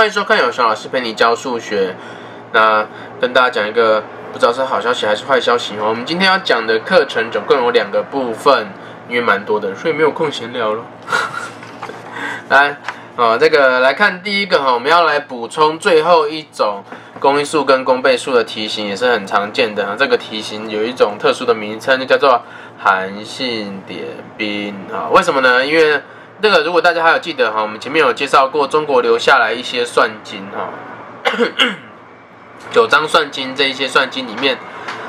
欢迎收看有熊老师陪你教数学。那跟大家讲一个不知道是好消息还是坏消息哦。我们今天要讲的课程总共有两个部分，因为蛮多的，所以没有空闲聊了。来，哦，这个来看第一个哈，我们要来补充最后一种公因数跟公倍数的题型，也是很常见的。这个题型有一种特殊的名称，就叫做韩信点兵啊。为什么呢？因为这个如果大家还有记得哈，我们前面有介绍过中国留下来一些算经哈，九章算经这一些算经里面，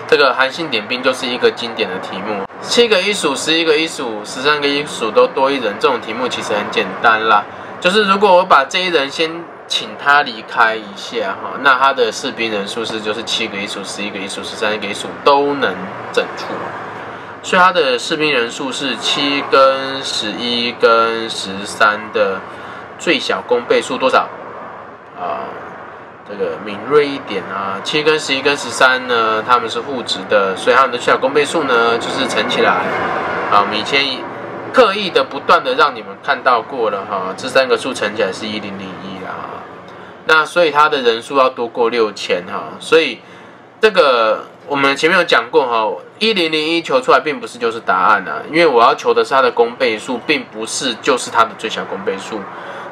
这个韩信点兵就是一个经典的题目。七个一数，十一个一数，十三个一数都多一人，这种题目其实很简单啦。就是如果我把这一人先请他离开一下哈，那他的士兵人数是就是七个一数，十一个一数，十三个一数都能整出。所以它的士兵人数是七跟十一跟十三的最小公倍数多少？啊，这个敏锐一点啊，七跟十一跟十三呢，他们是互质的，所以它们的最小公倍数呢就是乘起来。啊，我们以前刻意的不断的让你们看到过了哈，这三个数乘起来是一零零一啊。那所以它的人数要多过六千哈，所以这个。我们前面有讲过哈，一零零一求出来并不是就是答案啊，因为我要求的是它的公倍数，并不是就是它的最小公倍数，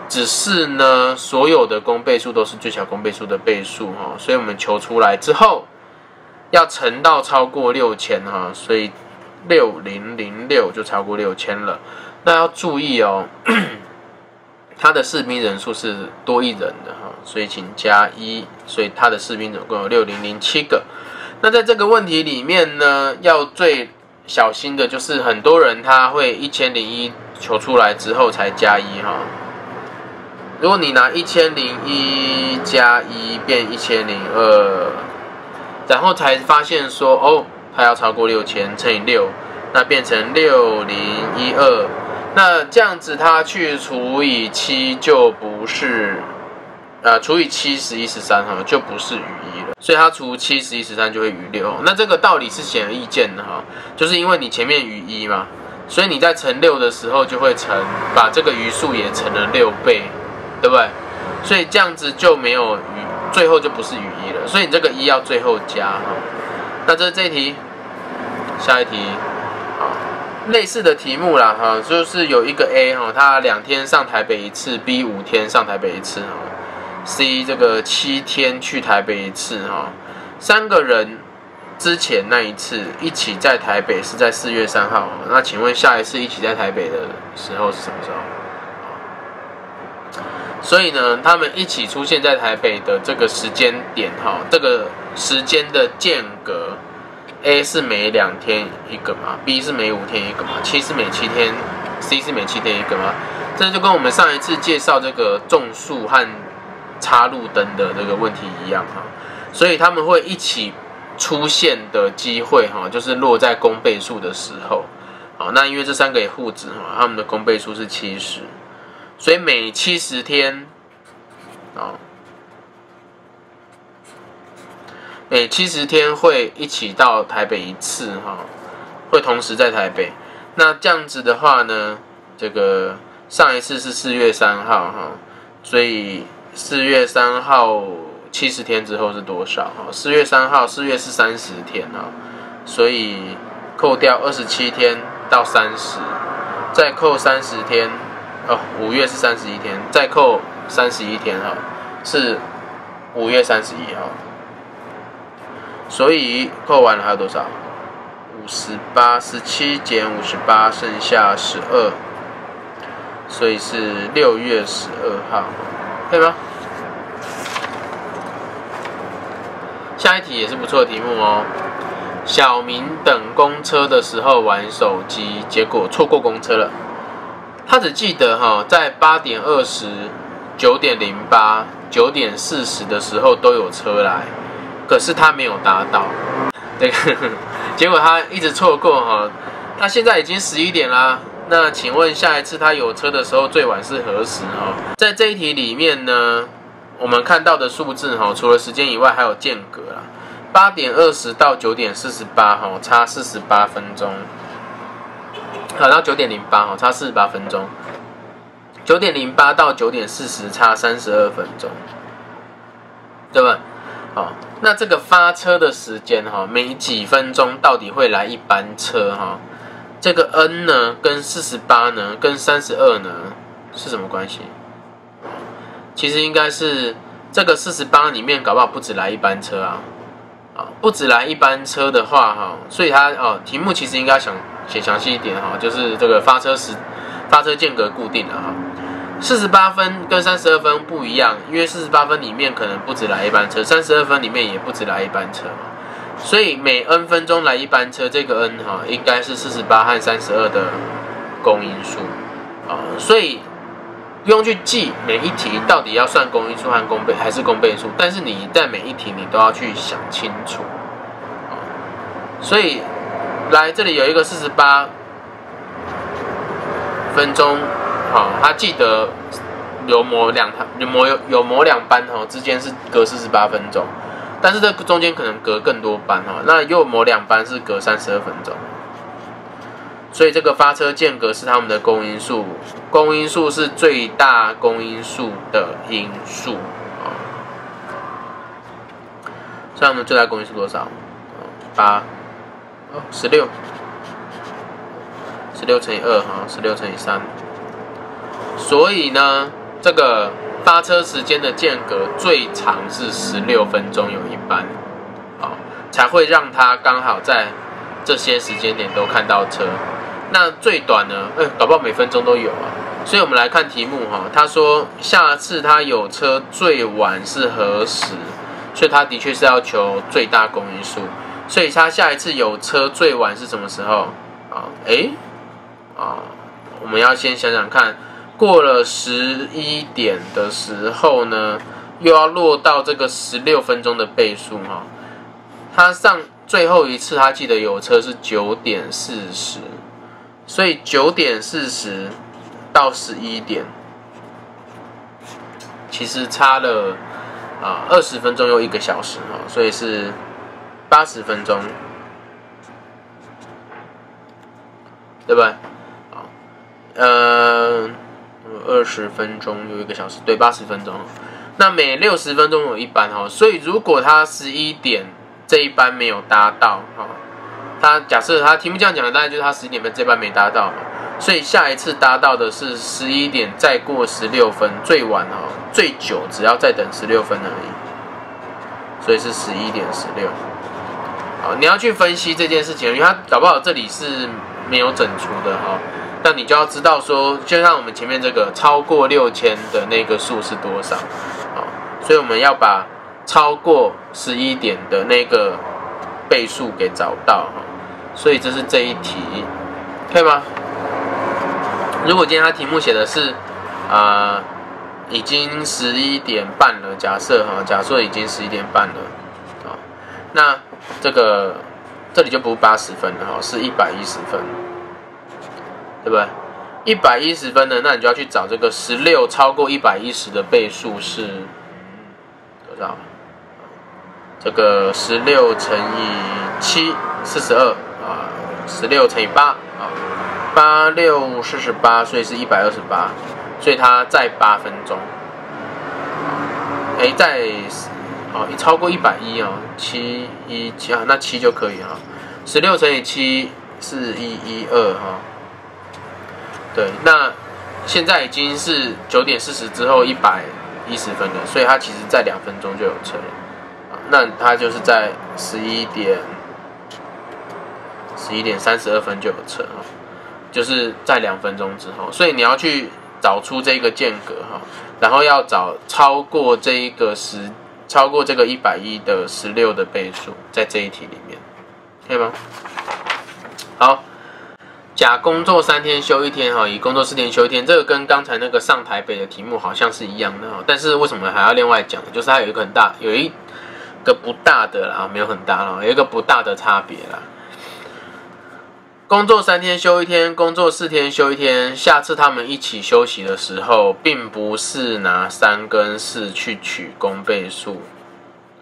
只是呢所有的公倍数都是最小公倍数的倍数哈，所以我们求出来之后要乘到超过六千哈，所以六零零六就超过六千了。那要注意哦，它的士兵人数是多一人的哈，所以请加一，所以它的士兵总共有六零零七个。那在这个问题里面呢，要最小心的就是很多人他会一千零一求出来之后才加一哈。如果你拿一千零一加一变一千零二，然后才发现说哦，它要超过六千乘以六，那变成六零一二，那这样子它去除以七就不是。呃，除以七十一十三哈，就不是余一了，所以它除七十一十三就会余六。那这个道理是显而易见的哈，就是因为你前面余一嘛，所以你在乘六的时候就会乘，把这个余数也乘了六倍，对不对？所以这样子就没有余，最后就不是余一了。所以你这个一要最后加哈。那这是这一题，下一题，类似的题目啦哈，就是有一个 A 哈，他两天上台北一次，B 五天上台北一次哈。C 这个七天去台北一次哈，三个人之前那一次一起在台北是在四月三号，那请问下一次一起在台北的时候是什么时候？所以呢，他们一起出现在台北的这个时间点哈，这个时间的间隔，A 是每两天一个嘛，B 是每五天一个嘛，七是每七天，C 是每七天一个嘛，这就跟我们上一次介绍这个种树和插路灯的这个问题一样哈，所以他们会一起出现的机会哈，就是落在公倍数的时候，好，那因为这三个也互质哈，他们的公倍数是七十，所以每七十天，啊，每七十天会一起到台北一次哈，会同时在台北，那这样子的话呢，这个上一次是四月三号哈，所以。四月三号七十天之后是多少？哈，四月三号，四月是三十天啊，所以扣掉二十七天到三十，再扣三十天，哦，五月是三十一天，再扣三十一天哈，是五月三十一号，所以扣完了还有多少？五十八，十七减五十八，剩下十二，所以是六月十二号。可以吗？下一题也是不错的题目哦。小明等公车的时候玩手机，结果错过公车了。他只记得哈，在八点二十、九点零八、九点四十的时候都有车来，可是他没有搭到。那个结果他一直错过哈。他现在已经十一点啦。那请问下一次他有车的时候最晚是何时？哈，在这一题里面呢，我们看到的数字哈，除了时间以外，还有间隔啦。八点二十到九点四十八，哈，差四十八分钟。好，到九点零八，哈，差四十八分钟。九点零八到九点四十差三十二分钟，对吧？好，那这个发车的时间哈，每几分钟到底会来一班车哈？这个 n 呢，跟四十八呢，跟三十二呢是什么关系？其实应该是这个四十八里面搞不好不止来一班车啊，啊，不止来一班车的话哈，所以它哦，题目其实应该想写详细一点哈，就是这个发车时发车间隔固定的哈。四十八分跟三十二分不一样，因为四十八分里面可能不止来一班车，三十二分里面也不止来一班车嘛，所以每 n 分钟来一班车，这个 n 哈应该是四十八和三十二的公因数啊，所以不用去记每一题到底要算公因数和公倍还是公倍数，但是你在每一题你都要去想清楚啊，所以来这里有一个四十八分钟。好，他记得有模两台，有模有有模两班哈，之间是隔四十八分钟，但是这中间可能隔更多班哈，那又模两班是隔三十二分钟，所以这个发车间隔是他们的公因数，公因数是最大公因数的因数啊，所以我们最大公因数多少？八，十六，十六乘以二哈，十六乘以三。所以呢，这个发车时间的间隔最长是十六分钟有一班，啊，才会让他刚好在这些时间点都看到车。那最短呢？哎，搞不好每分钟都有啊。所以我们来看题目哈，他说下次他有车最晚是何时？所以他的确是要求最大公因数。所以他下一次有车最晚是什么时候？啊，哎，啊，我们要先想想看。过了十一点的时候呢，又要落到这个十六分钟的倍数哈。他上最后一次他记得有车是九点四十，所以九点四十到十一点，其实差了啊二十分钟又一个小时哈，所以是八十分钟，对不对？好，嗯。二十分钟有一个小时，对，八十分钟。那每六十分钟有一班哈，所以如果他十一点这一班没有搭到哈，他假设他题目这样讲的，大概就是他十一点半这班没搭到嘛，所以下一次搭到的是十一点再过十六分，最晚哈，最久只要再等十六分而已，所以是十一点十六。好，你要去分析这件事情，因为他搞不好这里是没有整除的哈。那你就要知道说，就像我们前面这个超过六千的那个数是多少，好，所以我们要把超过十一点的那个倍数给找到哈，所以这是这一题，可以吗？如果今天他题目写的是啊，已经十一点半了，假设哈，假设已经十一点半了，啊，那这个这里就不八十分了哈，是一百一十分。对不对？一百一十分的，那你就要去找这个十六超过一百一十的倍数是多少？这个十六乘以七，四十二啊，十六乘以八啊，八六四十八，所以是一百二十八，所以它在八分钟。哎，在哦，超过一百一啊，七一七啊，那七就可以了。十六乘以七是一一二哈。对，那现在已经是九点四十之后一百一十分了，所以它其实在两分钟就有车了。那它就是在十一点十一点三十二分就有车哈，就是在两分钟之后。所以你要去找出这个间隔哈，然后要找超过这一个十超过这个一百一的十六的倍数，在这一题里面，可以吗？好。甲工作三天休一天哈，乙工作四天休一天，这个跟刚才那个上台北的题目好像是一样的哈。但是为什么还要另外讲？就是它有一个很大，有一个不大的啦，没有很大啦，有一个不大的差别啦。工作三天休一天，工作四天休一天。下次他们一起休息的时候，并不是拿三跟四去取公倍数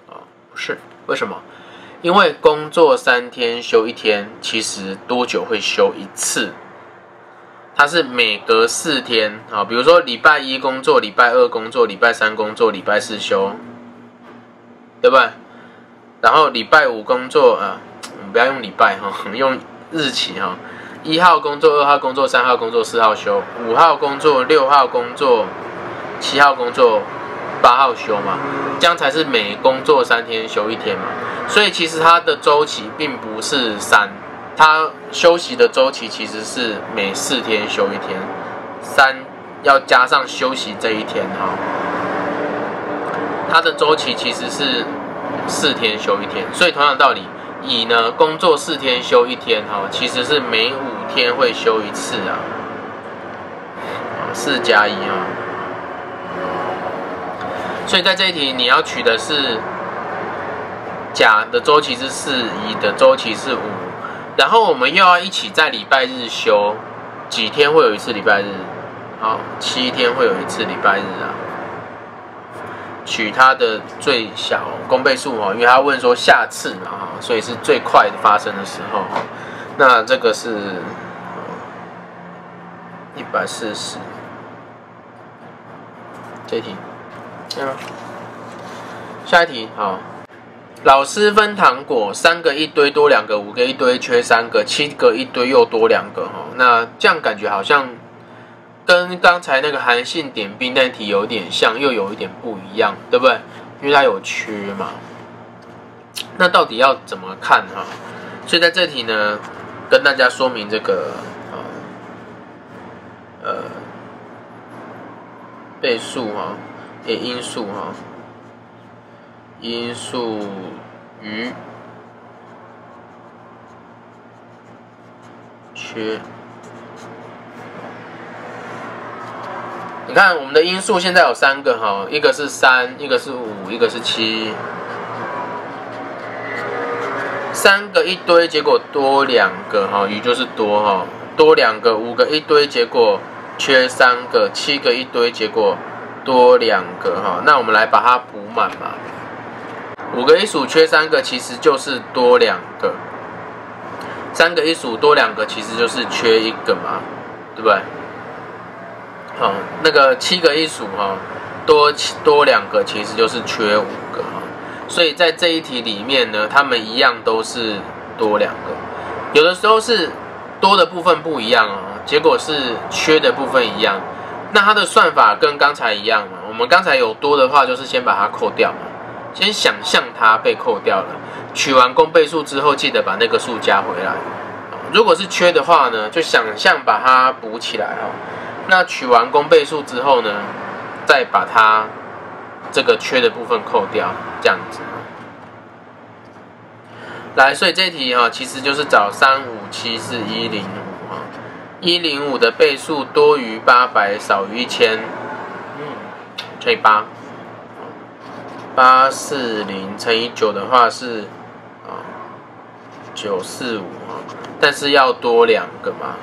啊，不是，为什么？因为工作三天休一天，其实多久会休一次？它是每隔四天啊，比如说礼拜一工作，礼拜二工作，礼拜三工作，礼拜四休，对吧？然后礼拜五工作啊，我们不要用礼拜哈，用日期哈。一号工作，二号工作，三号工作，四号休，五号工作，六号工作，七号工作，八号休嘛，这样才是每工作三天休一天嘛。所以其实它的周期并不是三。他休息的周期其实是每四天休一天，三要加上休息这一天哈。他的周期其实是四天休一天，所以同样道理，乙呢工作四天休一天哈，其实是每五天会休一次啊。四加一啊，所以在这一题你要取的是甲的周期是四，乙的周期是五。然后我们又要一起在礼拜日休几天会有一次礼拜日，好，七天会有一次礼拜日啊。取它的最小公倍数哦，因为他问说下次嘛哈，所以是最快的发生的时候。那这个是一百四十，这题对吗？下一题好。老师分糖果，三个一堆多两个，五个一堆缺三个，七个一堆又多两个哈。那这样感觉好像跟刚才那个韩信点兵那题有点像，又有一点不一样，对不对？因为它有缺嘛。那到底要怎么看哈？所以在这题呢，跟大家说明这个呃倍数哈，也因素哈。因数余缺，你看我们的因数现在有三个哈，一个是三，一个是五，一个是七，三个一堆，结果多两个哈，余就是多哈，多两个，五个一堆，结果缺三个，七个一堆，结果多两个哈，那我们来把它补满嘛。五个一数缺三个，其实就是多两个；三个一数多两个，其实就是缺一个嘛，对不对？好，那个七个一数哈，多多两个，其实就是缺五个哈。所以在这一题里面呢，他们一样都是多两个，有的时候是多的部分不一样哦，结果是缺的部分一样。那它的算法跟刚才一样嘛？我们刚才有多的话，就是先把它扣掉嘛。先想象它被扣掉了，取完公倍数之后，记得把那个数加回来。如果是缺的话呢，就想象把它补起来哈。那取完公倍数之后呢，再把它这个缺的部分扣掉，这样子。来，所以这题哈，其实就是找三五七四一零五啊，一零五的倍数多于八百少于一千，嗯，乘以八。八四零乘以九的话是啊九四五啊，但是要多两个嘛，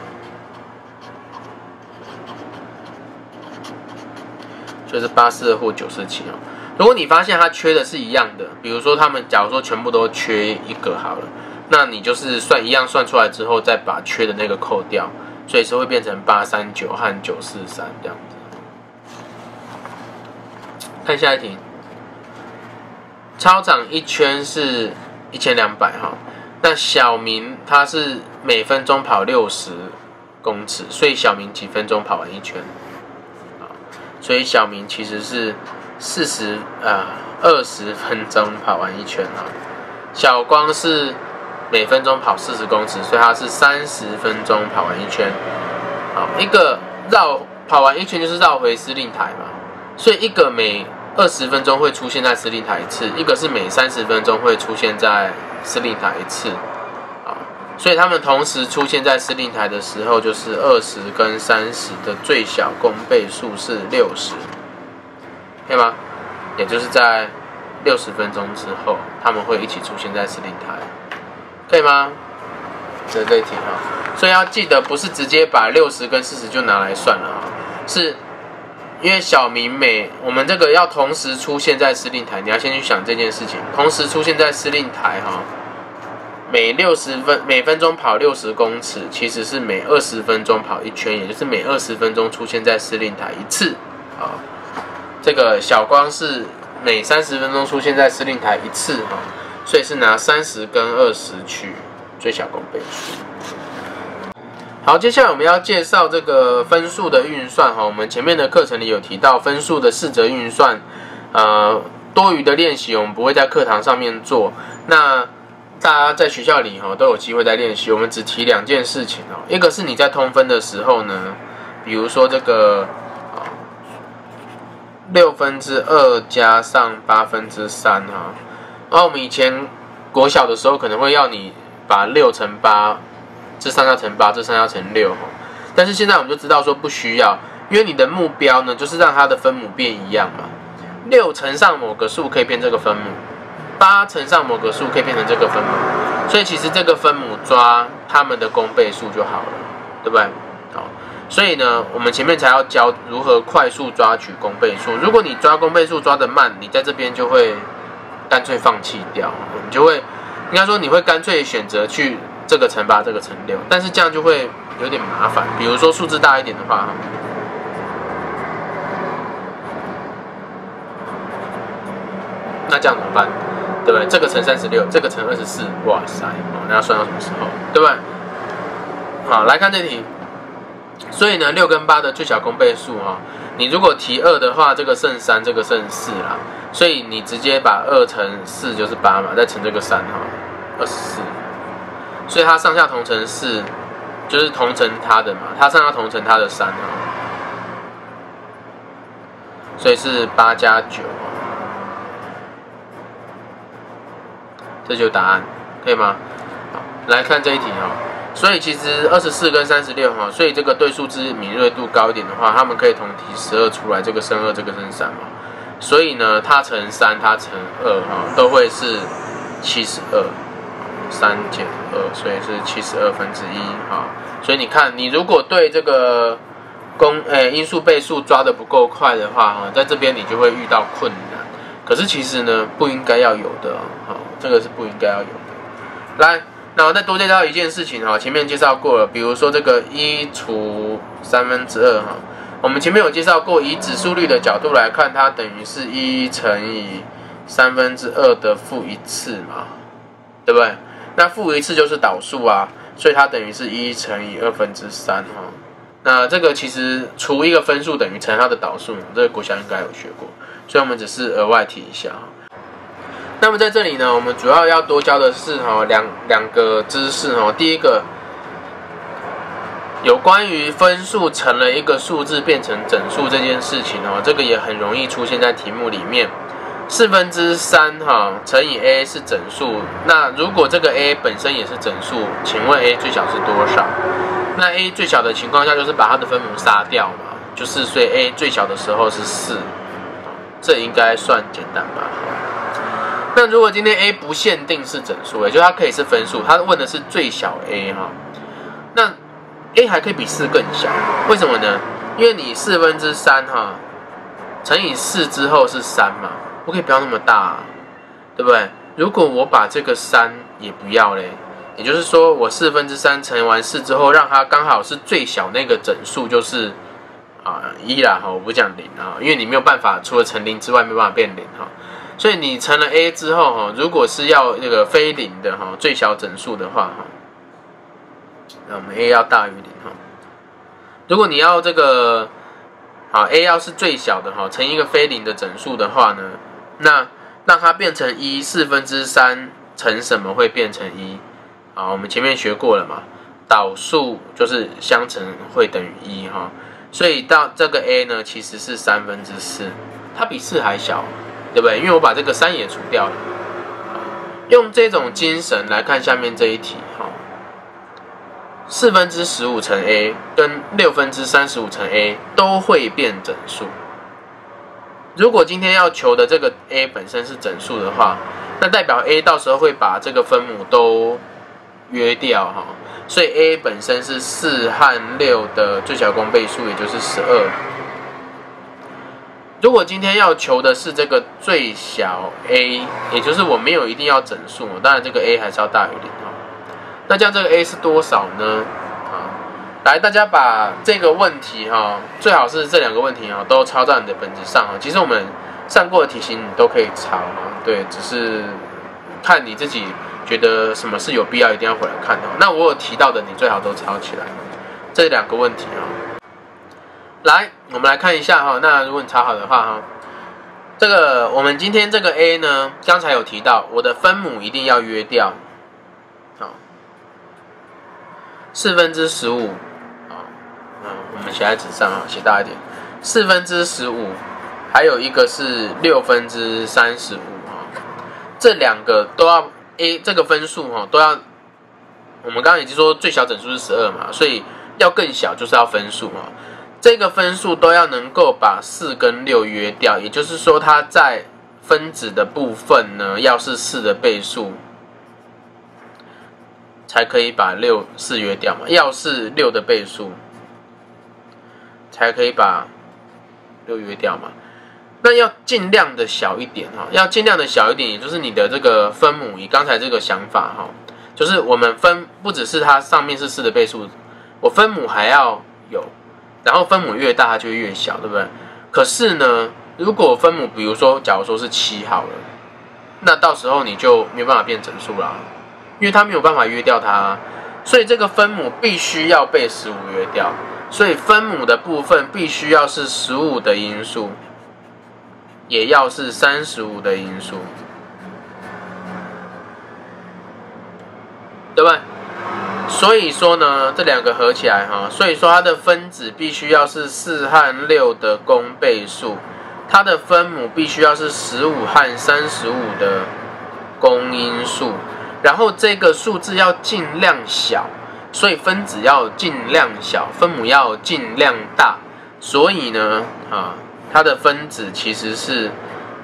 就是八四或九四七哦。如果你发现它缺的是一样的，比如说他们假如说全部都缺一个好了，那你就是算一样算出来之后，再把缺的那个扣掉，所以是会变成八三九和九四三这样子。看下一题。操场一圈是一千两百哈，那小明他是每分钟跑六十公尺，所以小明几分钟跑完一圈？啊，所以小明其实是四十啊二十分钟跑完一圈啊。小光是每分钟跑四十公尺，所以他是三十分钟跑完一圈。好，一个绕跑完一圈就是绕回司令台嘛，所以一个每。二十分钟会出现在司令台一次，一个是每三十分钟会出现在司令台一次，啊，所以他们同时出现在司令台的时候，就是二十跟三十的最小公倍数是六十，可以吗？也就是在六十分钟之后，他们会一起出现在司令台，可以吗？这是这题哈，所以要记得不是直接把六十跟四十就拿来算了啊，是。因为小明每我们这个要同时出现在司令台，你要先去想这件事情。同时出现在司令台哈，每六十分每分钟跑六十公尺，其实是每二十分钟跑一圈，也就是每二十分钟出现在司令台一次啊。这个小光是每三十分钟出现在司令台一次哈，所以是拿三十跟二十取最小公倍数。好，接下来我们要介绍这个分数的运算哈。我们前面的课程里有提到分数的四则运算，呃，多余的练习我们不会在课堂上面做。那大家在学校里哈都有机会在练习。我们只提两件事情哦，一个是你在通分的时候呢，比如说这个啊六分之二加上八分之三哈，然后我们以前国小的时候可能会要你把六乘八。这三要乘八，这三要乘六但是现在我们就知道说不需要，因为你的目标呢，就是让它的分母变一样嘛。六乘上某个数可以变这个分母，八乘上某个数可以变成这个分母，所以其实这个分母抓它们的公倍数就好了，对不对？好，所以呢，我们前面才要教如何快速抓取公倍数。如果你抓公倍数抓得慢，你在这边就会干脆放弃掉，你就会应该说你会干脆选择去。这个乘八，这个乘六，但是这样就会有点麻烦。比如说数字大一点的话，那这样怎么办？对不对？这个乘三十六，这个乘二十四，哇塞，那要算到什么时候？对不对？好，来看这题。所以呢，六跟八的最小公倍数哈，你如果提二的话，这个剩三，这个剩四啦。所以你直接把二乘四就是八嘛，再乘这个三哈，二十四。所以它上下同乘四，就是同乘它的嘛，它上下同乘它的三啊，所以是八加九，这就答案，可以吗？好，来看这一题哈，所以其实二十四跟三十六哈，所以这个对数字敏锐度高一点的话，他们可以同提十二出来，这个生二，这个生三嘛，所以呢，它乘三，它乘二哈，都会是七十二。三减二，所以是七十二分之一啊。所以你看，你如果对这个公诶因数倍数抓的不够快的话，哈，在这边你就会遇到困难。可是其实呢，不应该要有的，好，这个是不应该要有的。来，那我再多介绍一件事情哈，前面介绍过了，比如说这个一除三分之二哈，我们前面有介绍过，以指数率的角度来看，它等于是一乘以三分之二的负一次嘛，对不对？那负一次就是导数啊，所以它等于是一乘以二分之三哈。那这个其实除一个分数等于乘它的导数，这个国小应该有学过，所以我们只是额外提一下那么在这里呢，我们主要要多教的是哈两两个知识哈。第一个有关于分数乘了一个数字变成整数这件事情哦，这个也很容易出现在题目里面。四分之三哈乘以 a 是整数，那如果这个 a 本身也是整数，请问 a 最小是多少？那 a 最小的情况下就是把它的分母杀掉嘛，就是所以 a 最小的时候是四，这应该算简单吧？那如果今天 a 不限定是整数，也就它可以是分数，它问的是最小 a 哈，那 a 还可以比四更小，为什么呢？因为你四分之三哈乘以四之后是三嘛。我可以不要那么大，对不对？如果我把这个三也不要嘞，也就是说我四分之三乘完四之后，让它刚好是最小那个整数，就是啊一啦哈，我不讲零啊，因为你没有办法除了乘零之外没办法变零哈，所以你乘了 a 之后哈，如果是要那个非零的哈最小整数的话哈，那我们 a 要大于零哈，如果你要这个好 a 要是最小的哈，乘一个非零的整数的话呢？那让它变成一四分之三乘什么会变成一？好，我们前面学过了嘛，导数就是相乘会等于一哈，所以到这个 a 呢其实是三分之四，它比四还小，对不对？因为我把这个三也除掉了。用这种精神来看下面这一题哈，四分之十五乘 a 跟六分之三十五乘 a 都会变整数。如果今天要求的这个 a 本身是整数的话，那代表 a 到时候会把这个分母都约掉哈，所以 a 本身是四和六的最小公倍数，也就是十二。如果今天要求的是这个最小 a，也就是我没有一定要整数，当然这个 a 还是要大于零哈。那这样这个 a 是多少呢？来，大家把这个问题哈，最好是这两个问题啊，都抄在你的本子上啊。其实我们上过的题型你都可以抄啊，对，只是看你自己觉得什么是有必要一定要回来看的。那我有提到的，你最好都抄起来。这两个问题啊，来，我们来看一下哈。那如果你抄好的话哈，这个我们今天这个 a 呢，刚才有提到，我的分母一定要约掉。四分之十五，嗯，我们写在纸上啊，写大一点。四分之十五，还有一个是六分之三十五啊，这两个都要 a 这个分数哈，都要。我们刚刚已经说最小整数是十二嘛，所以要更小就是要分数啊。这个分数都要能够把四跟六约掉，也就是说它在分子的部分呢，要是四的倍数。才可以把六四约掉嘛？要是六的倍数，才可以把六约掉嘛？那要尽量的小一点哈，要尽量的小一点，也就是你的这个分母，以刚才这个想法哈，就是我们分不只是它上面是四的倍数，我分母还要有，然后分母越大它就越小，对不对？可是呢，如果分母比如说假如说是七好了，那到时候你就没有办法变整数了。因为它没有办法约掉它，所以这个分母必须要被十五约掉，所以分母的部分必须要是十五的因数，也要是三十五的因数，对不对？所以说呢，这两个合起来哈，所以说它的分子必须要是四和六的公倍数，它的分母必须要是十五和三十五的公因数。然后这个数字要尽量小，所以分子要尽量小，分母要尽量大。所以呢，啊，它的分子其实是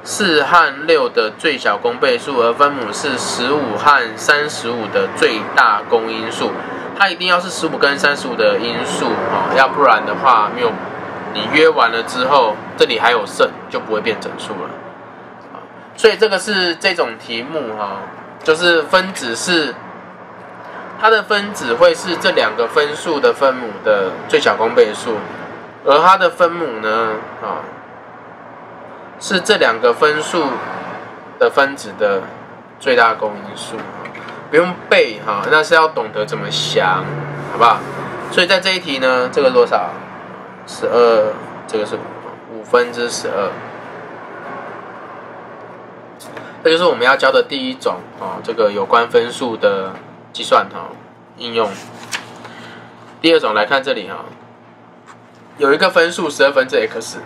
四和六的最小公倍数，而分母是十五和三十五的最大公因数。它一定要是十五跟三十五的因数啊，要不然的话，没有你约完了之后，这里还有剩，就不会变整数了。所以这个是这种题目哈。就是分子是它的分子会是这两个分数的分母的最小公倍数，而它的分母呢，啊，是这两个分数的分子的最大公因数，不用背哈，那是要懂得怎么想，好不好？所以在这一题呢，这个多少？十二，这个是五分之十二。这就是我们要教的第一种啊，这个有关分数的计算哈应用。第二种来看这里哈，有一个分数十二分之 x，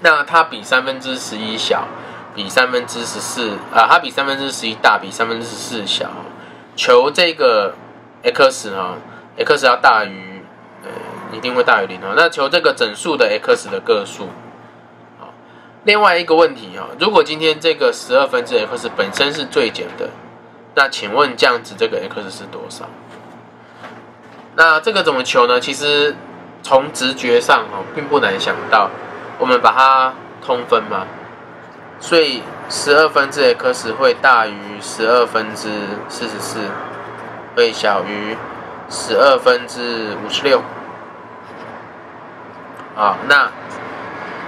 那它比三分之十一小，比三分之十四啊，它比三分之十一大，比三分之十四小。求这个 x 哈，x 要大于呃，一定会大于零哦。那求这个整数的 x 的个数。另外一个问题哈，如果今天这个十二分之 x 本身是最简的，那请问这样子这个 x 是多少？那这个怎么求呢？其实从直觉上哈，并不难想到，我们把它通分嘛，所以十二分之 x 会大于十二分之四十四，会小于十二分之五十六。啊，那。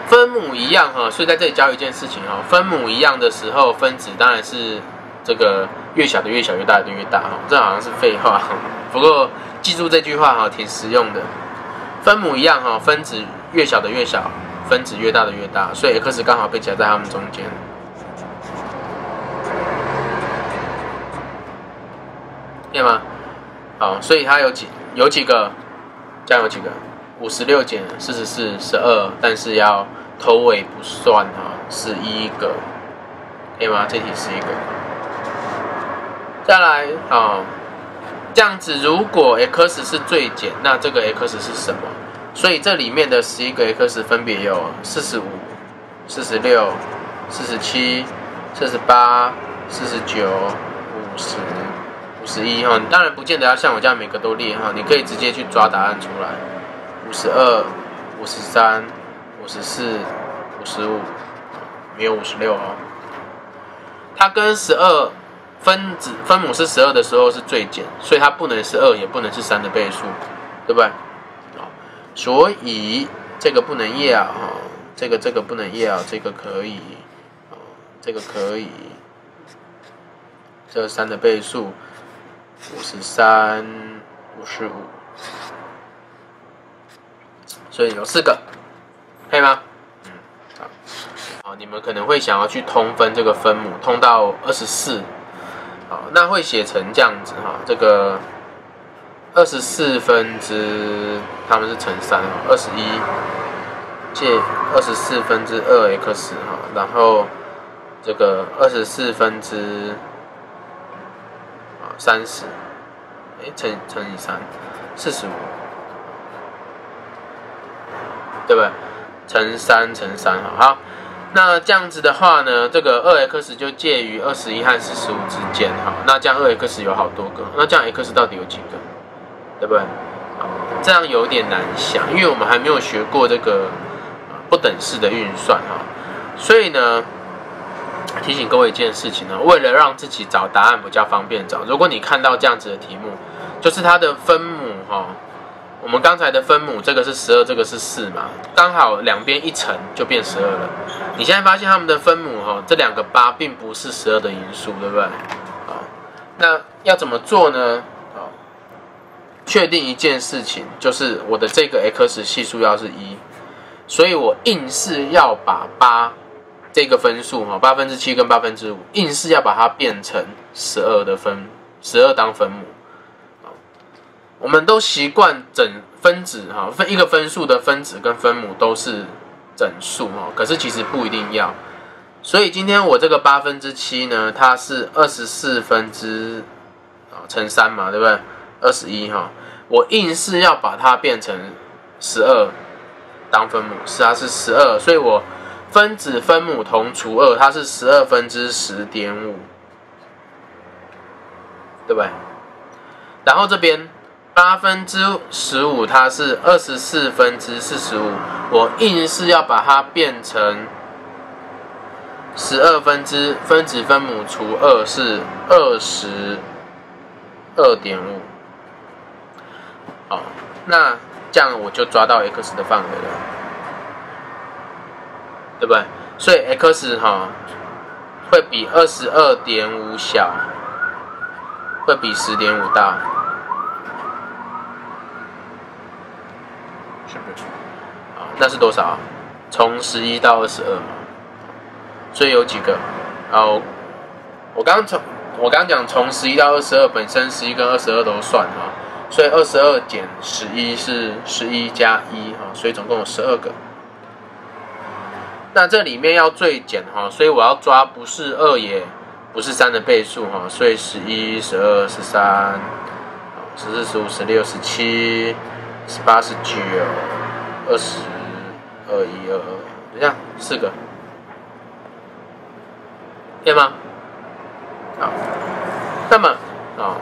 分母一样哈，所以在这里教一件事情哈，分母一样的时候，分子当然是这个越小的越小，越大的越大哈。这好像是废话，不过记住这句话哈，挺实用的。分母一样哈，分子越小的越小，分子越大的越大，所以 x 刚好被夹在它们中间。对吗？好，所以它有几有几个，这样有几个。五十六减四十四十二，但是要头尾不算哈，是一个，可以吗？这题是一个。再来啊，这样子，如果 x 是最简，那这个 x 是什么？所以这里面的十一个 x 分别有四十五、四十六、四十七、四十八、四十九、五十、五十一哈。你当然不见得要像我这样每个都列哈，你可以直接去抓答案出来。五十二、五十三、五十四、五十五，没有五十六哦。它跟十二分子分母是十二的时候是最简，所以它不能是二，也不能是三的倍数，对不对？好，所以这个不能要哈，这个这个不能要，这个可以，这个可以，这三的倍数五十三、五十五，所以有四个，可以吗？嗯，好。好，你们可能会想要去通分这个分母，通到二十四，好，那会写成这样子哈，这个二十四分之，他们是乘三哈，二十一借二十四分之二 x 哈，然后这个二十四分之啊三十，哎乘乘以三，四十五，对不对？乘三乘三哈，好。那这样子的话呢，这个二 x 就介于二十一和四十五之间哈。那这样二 x 有好多个，那这样 x 到底有几个？对不对？这样有点难想，因为我们还没有学过这个不等式的运算哈。所以呢，提醒各位一件事情呢，为了让自己找答案比较方便找，如果你看到这样子的题目，就是它的分母哈。我们刚才的分母，这个是十二，这个是四嘛，刚好两边一乘就变十二了。你现在发现它们的分母哈，这两个八并不是十二的因数，对不对？啊，那要怎么做呢？好，确定一件事情，就是我的这个 x 系数要是一，所以我硬是要把八这个分数哈，八分之七跟八分之五，硬是要把它变成十二的分，十二当分母。我们都习惯整分子哈分一个分数的分子跟分母都是整数哈，可是其实不一定要。所以今天我这个八分之七呢，它是二十四分之啊乘三嘛，对不对？二十一哈，我硬是要把它变成十二当分母，是它是十二，所以我分子分母同除二，它是十二分之十点五，对不对？然后这边。八分之十五，它是二十四分之四十五。我硬是要把它变成十二分之分子分母除二，是二十二点五。好，那这样我就抓到 x 的范围了，对不对？所以 x 哈会比二十二点五小，会比十点五大。啊，那是多少？从十一到二十二，所以有几个？哦，我刚刚从我刚讲从十一到二十二，本身十一跟二十二都算哈，所以二十二减十一是十一加一哈，所以总共有十二个。那这里面要最简哈，所以我要抓不是二也不是三的倍数哈，所以十一、十二、十三、十四、十五、十六、十七。十八、十九、二十、二一、二二，等下四个，可以吗？好，那么啊，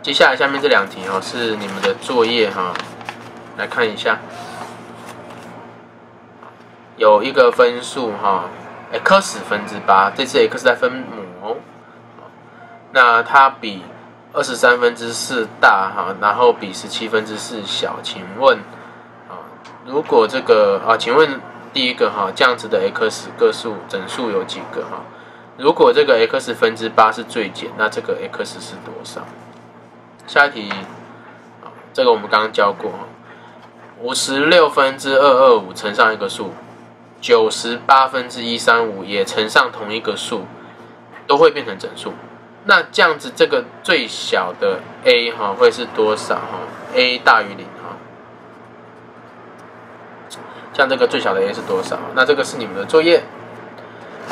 接下来下面这两题哈是你们的作业哈，来看一下，有一个分数哈，x 分之八，这次 x 在分母哦，那它比。二十三分之四大哈，然后比十七分之四小，请问啊，如果这个啊，请问第一个哈，这样子的 x 个数整数有几个哈？如果这个 x 分之八是最简，那这个 x 是多少？下一题啊，这个我们刚刚教过哈，五十六分之二二五乘上一个数，九十八分之一三五也乘上同一个数，都会变成整数。那这样子，这个最小的 a 哈会是多少哈？a 大于零哈。像这个最小的 a 是多少？那这个是你们的作业。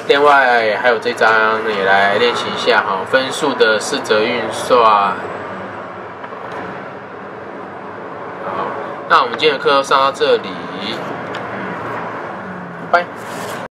另外还有这张也来练习一下哈，分数的四则运算。好，那我们今天的课上到这里，拜。